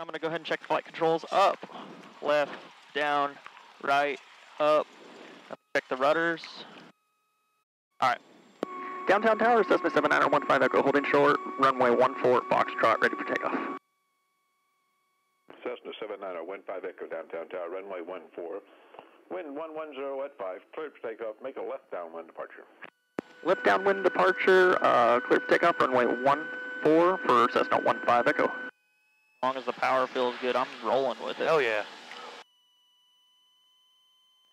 I'm going to go ahead and check the flight controls. Up, left, down, right, up. Check the rudders. All right. Downtown Tower, Cessna 7915 Echo, holding short, runway 14, Foxtrot, ready for takeoff. Cessna 7915 Echo, downtown tower, runway 14. Wind 110 at 5, clear for takeoff, make a left downwind departure. Left downwind departure, uh, clear for takeoff, runway 14 for Cessna 15 Echo. As long as the power feels good, I'm rolling with it. Oh yeah.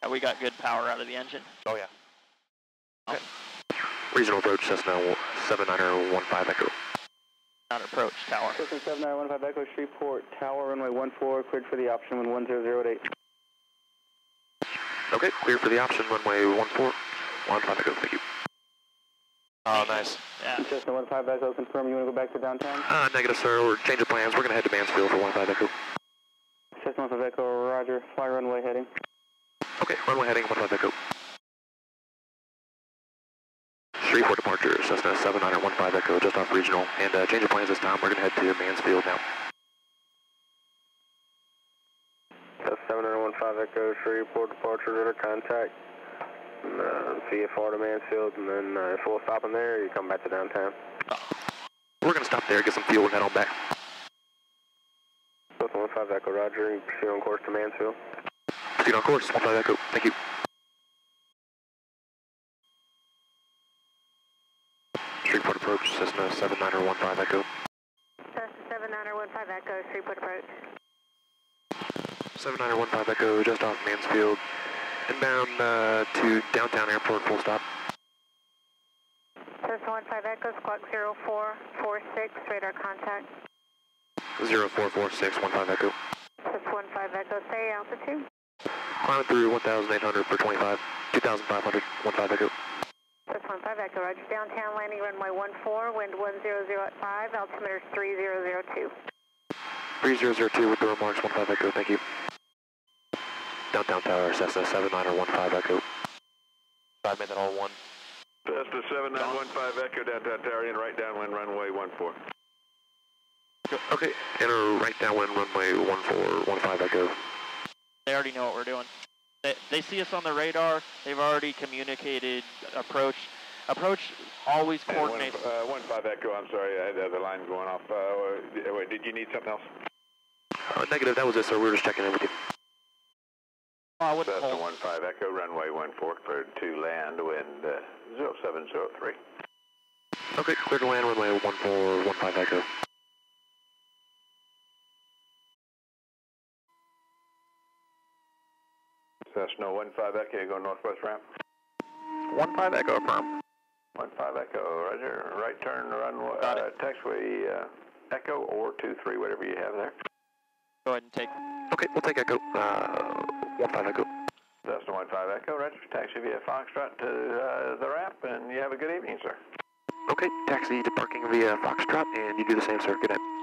Yeah, we got good power out of the engine. Oh yeah. Regional approach, Cessna 7915 Echo. Not approach tower. Cessna 7915 Echo, Shreveport Tower, runway 14, cleared for the option, wind 1008. Okay, clear for the option, runway 14, 15 Echo, thank you. Oh nice. Yeah. Cessna 15 Echo, confirm you want to go back to downtown? Uh, negative, sir. We're changing plans. We're going to head to Mansfield for 15 Echo. Cessna 15 Echo, roger, fly runway heading. Okay, runway heading 15 Echo. Shreveport departure, Cessna 7915 Echo, just off regional. And uh, change of plans this time. We're going to head to Mansfield now. Cessna 7915 Echo, Shreveport departure, under contact. Uh, VFR to Mansfield, and then uh, if we'll stop in there, you come back to downtown. We're going to stop there, get some fuel, and head on back. Cessna 15 Echo, roger, and proceed on course to Mansfield. Proceed on course, 15 Echo. Thank you. Shreveport approach, Cessna 7915 Echo. Cessna 7915 Echo, Shreveport approach. 7915 Echo, just off Mansfield. Inbound uh, to downtown airport, full stop. Cessna 15 Echo, squawk 0446, radar contact. 0446, 15 Echo. Cessna 15 Echo, say altitude. Climbing through 1,800 for 25, 2,500, 15 Echo. Cessna 15 Echo, roger, downtown landing runway 14, wind 100 at 5, altimeter 3002. 3002 with the remarks, 15 Echo, thank you. Downtown tower, Cessna 7915 Echo. I made that all one. Cessna 7915 Echo, downtown tower, in right downwind, runway 14. Okay, enter right downwind runway 14, 15 Echo. They already know what we're doing. They, they see us on the radar. They've already communicated approach. Approach always And one, coordinates. uh, 15 Echo, I'm sorry, I had the other line going off. Uh, wait, did you need something else? Uh, negative, that was it, sir. We were just checking in with you. I wouldn't Cessna hold. 15 Echo, runway 14, cleared to land, wind uh, 0703. Okay, clear to land runway 14, 15 Echo. Cessna 15 Echo, you go northwest ramp. 15 Echo, affirm. 15 Echo, roger. Right turn, runway, Got uh, taxiway uh, Echo or 23, whatever you have there. Go ahead and take. Okay, we'll take Echo. Uh, 15 Echo. That's one five Echo, roger. Taxi via Foxtrot to uh, the ramp, and you have a good evening, sir. Okay, taxi to parking via Foxtrot, and you do the same, sir. Good night.